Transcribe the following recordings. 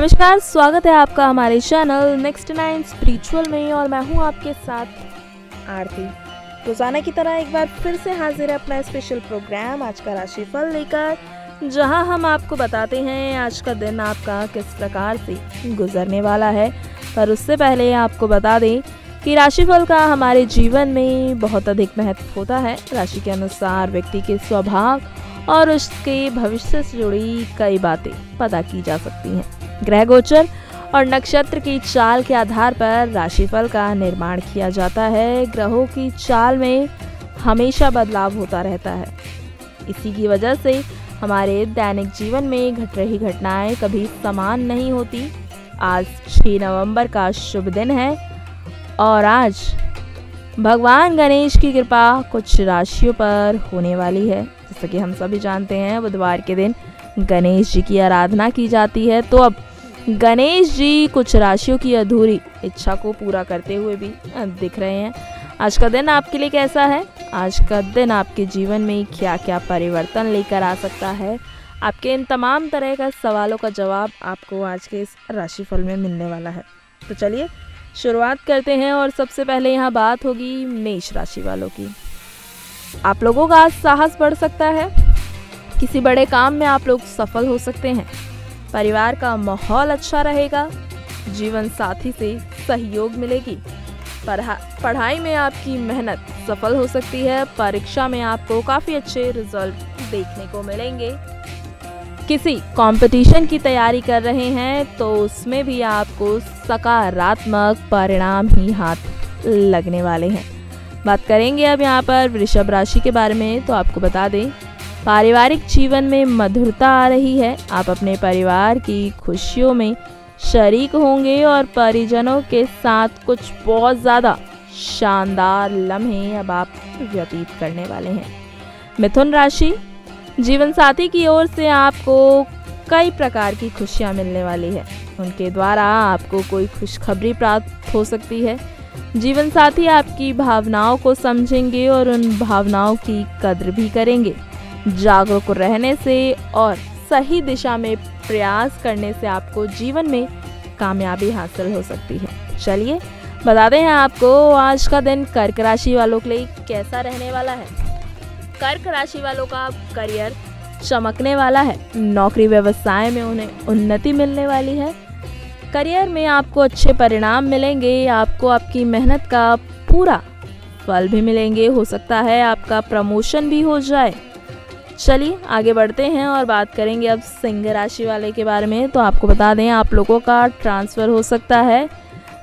नमस्कार, स्वागत है आपका हमारे चैनल नेक्स्ट नाइन स्पिरिचुअल में और मैं हूँ आपके साथ आरती। रोज़ाना की तरह एक बार फिर से हाजिर है अपना स्पेशल प्रोग्राम आज का राशिफल लेकर, जहाँ हम आपको बताते हैं आज का दिन आपका किस प्रकार से गुजरने वाला है। पर उससे पहले आपको बता दें कि राशिफल का हमारे जीवन में बहुत अधिक महत्व होता है। राशि के अनुसार व्यक्ति के स्वभाव और उसके भविष्य से जुड़ी कई बातें पता की जा सकती हैं। ग्रह गोचर और नक्षत्र की चाल के आधार पर राशिफल का निर्माण किया जाता है। ग्रहों की चाल में हमेशा बदलाव होता रहता है। इसी की वजह से हमारे दैनिक जीवन में घट रही घटनाएँ कभी समान नहीं होती। आज 6 नवंबर का शुभ दिन है और आज भगवान गणेश की कृपा कुछ राशियों पर होने वाली है। जैसा कि हम सभी जानते हैं, बुधवार के दिन गणेश जी की आराधना की जाती है। तो अब गणेश जी कुछ राशियों की अधूरी इच्छा को पूरा करते हुए भी दिख रहे हैं। आज का दिन आपके लिए कैसा है? आज का दिन आपके जीवन में क्या क्या परिवर्तन लेकर आ सकता है? आपके इन तमाम तरह का सवालों का जवाब आपको आज के इस राशिफल में मिलने वाला है। तो चलिए, शुरुआत करते हैं और सबसे पहले यहाँ बात होगी मेष राशि वालों की। आप लोगों का आज साहस बढ़ सकता है। किसी बड़े काम में आप लोग सफल हो सकते हैं। परिवार का माहौल अच्छा रहेगा, जीवन साथी से सहयोग मिलेगी। पढ़ा, पढ़ाई में आपकी मेहनत सफल हो सकती है, परीक्षा में आपको काफ़ी अच्छे रिज़ल्ट देखने को मिलेंगे। किसी कंपटीशन की तैयारी कर रहे हैं तो उसमें भी आपको सकारात्मक परिणाम ही हाथ लगने वाले हैं। बात करेंगे अब यहाँ पर वृषभ राशि के बारे में तो आपको बता दें पारिवारिक जीवन में मधुरता आ रही है। आप अपने परिवार की खुशियों में शरीक होंगे और परिजनों के साथ कुछ बहुत ज़्यादा शानदार लम्हे अब आप व्यतीत करने वाले हैं। मिथुन राशि जीवन साथी की ओर से आपको कई प्रकार की खुशियाँ मिलने वाली है। उनके द्वारा आपको कोई खुशखबरी प्राप्त हो सकती है। जीवन साथी आपकी भावनाओं को समझेंगे और उन भावनाओं की कद्र भी करेंगे। जागरूक रहने से और सही दिशा में प्रयास करने से आपको जीवन में कामयाबी हासिल हो सकती है। चलिए, बताते हैं आपको आज का दिन कर्क राशि वालों के लिए कैसा रहने वाला है। कर्क राशि वालों का करियर चमकने वाला है। नौकरी व्यवसाय में उन्हें उन्नति मिलने वाली है। करियर में आपको अच्छे परिणाम मिलेंगे, आपको आपकी मेहनत का पूरा फल भी मिलेंगे। हो सकता है आपका प्रमोशन भी हो जाए। चलिए, आगे बढ़ते हैं और बात करेंगे अब सिंह राशि वाले के बारे में। तो आपको बता दें, आप लोगों का ट्रांसफ़र हो सकता है।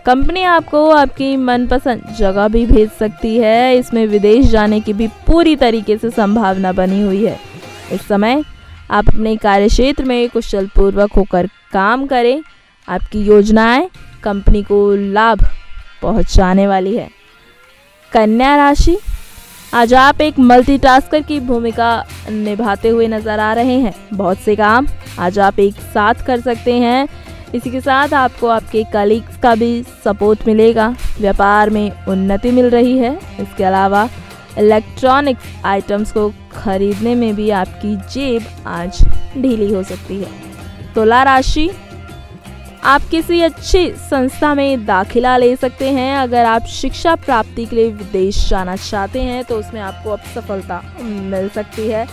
कंपनी आपको आपकी मनपसंद जगह भी भेज सकती है। इसमें विदेश जाने की भी पूरी तरीके से संभावना बनी हुई है। इस समय आप अपने कार्य क्षेत्र में कुशलपूर्वक होकर काम करें। आपकी योजनाएँ कंपनी को लाभ पहुँचाने वाली है। कन्या राशि आज आप एक मल्टीटास्कर की भूमिका निभाते हुए नज़र आ रहे हैं। बहुत से काम आज आप एक साथ कर सकते हैं। इसी के साथ आपको आपके कलीग्स का भी सपोर्ट मिलेगा। व्यापार में उन्नति मिल रही है। इसके अलावा इलेक्ट्रॉनिक्स आइटम्स को खरीदने में भी आपकी जेब आज ढीली हो सकती है। तुला राशि आप किसी अच्छी संस्था में दाखिला ले सकते हैं। अगर आप शिक्षा प्राप्ति के लिए विदेश जाना चाहते हैं तो उसमें आपको अब सफलता मिल सकती है।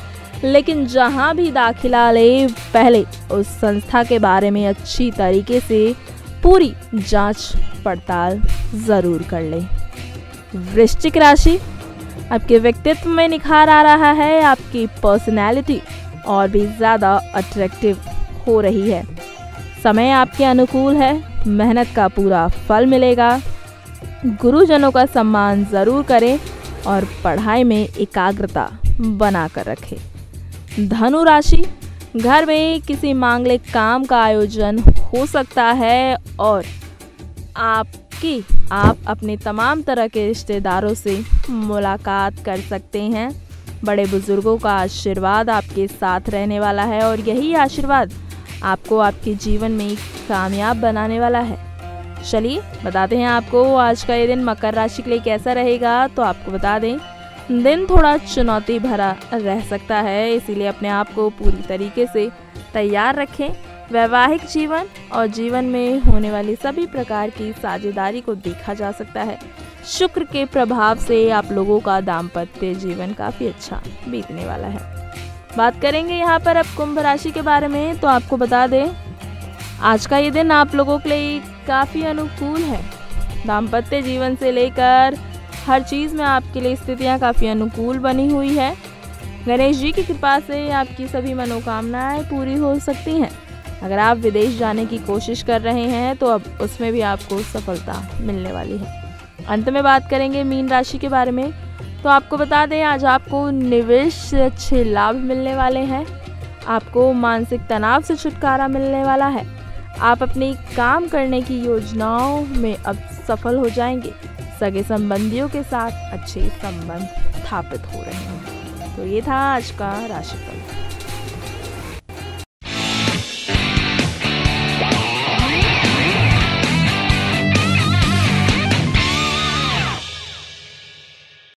लेकिन जहाँ भी दाखिला ले, पहले उस संस्था के बारे में अच्छी तरीके से पूरी जाँच पड़ताल ज़रूर कर लें। वृश्चिक राशि, आपके व्यक्तित्व में निखार आ रहा है, आपकी पर्सनैलिटी और भी ज़्यादा अट्रैक्टिव हो रही है। समय आपके अनुकूल है, मेहनत का पूरा फल मिलेगा। गुरुजनों का सम्मान ज़रूर करें और पढ़ाई में एकाग्रता बना कर रखें। धनु राशि, घर में किसी मांगलिक काम का आयोजन हो सकता है और आपकी, आप अपने तमाम तरह के रिश्तेदारों से मुलाकात कर सकते हैं। बड़े बुज़ुर्गों का आशीर्वाद आपके साथ रहने वाला है और यही आशीर्वाद आपको आपके जीवन में कामयाब बनाने वाला है। चलिए, बताते हैं आपको आज का ये दिन मकर राशि के लिए कैसा रहेगा तो आपको बता दें, दिन थोड़ा चुनौती भरा रह सकता है, इसीलिए अपने आप को पूरी तरीके से तैयार रखें। वैवाहिक जीवन और जीवन में होने वाली सभी प्रकार की साझेदारी को देखा जा सकता है। शुक्र के प्रभाव से आप लोगों का दाम्पत्य जीवन काफ़ी अच्छा बीतने वाला है। बात करेंगे यहाँ पर अब कुंभ राशि के बारे में तो आपको बता दें, आज का ये दिन आप लोगों के लिए काफ़ी अनुकूल है। दाम्पत्य जीवन से लेकर हर चीज़ में आपके लिए स्थितियाँ काफ़ी अनुकूल बनी हुई है। गणेश जी की कृपा से आपकी सभी मनोकामनाएँ पूरी हो सकती हैं। अगर आप विदेश जाने की कोशिश कर रहे हैं तो अब उसमें भी आपको सफलता मिलने वाली है। अंत में बात करेंगे मीन राशि के बारे में। तो आपको बता दें, आज आपको निवेश से अच्छे लाभ मिलने वाले हैं। आपको मानसिक तनाव से छुटकारा मिलने वाला है। आप अपनी काम करने की योजनाओं में अब सफल हो जाएँगे। सगे संबंधियों के साथ अच्छे संबंध स्थापित हो रहे हैं। तो ये था आज का राशिफल।